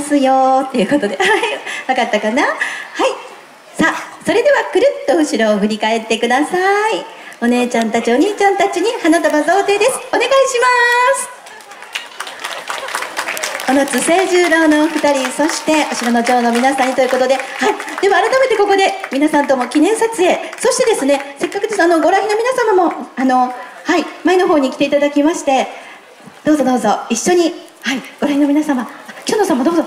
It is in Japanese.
渡すよっていうことで。はい分かったかな？はい。さあそれではくるっと後ろを振り返ってください。お姉ちゃんたちお兄ちゃんたちに花束贈呈です。お願いします。小野津清十郎のお二人そしてお城の長の皆さんにということで、はい、では改めてここで皆さんとも記念撮影。そしてですねせっかくですあのご来賓の皆様もあの、はい、前の方に来ていただきまして。どうぞどうぞ一緒に、はい、ご来賓の皆様北野さんもどうぞ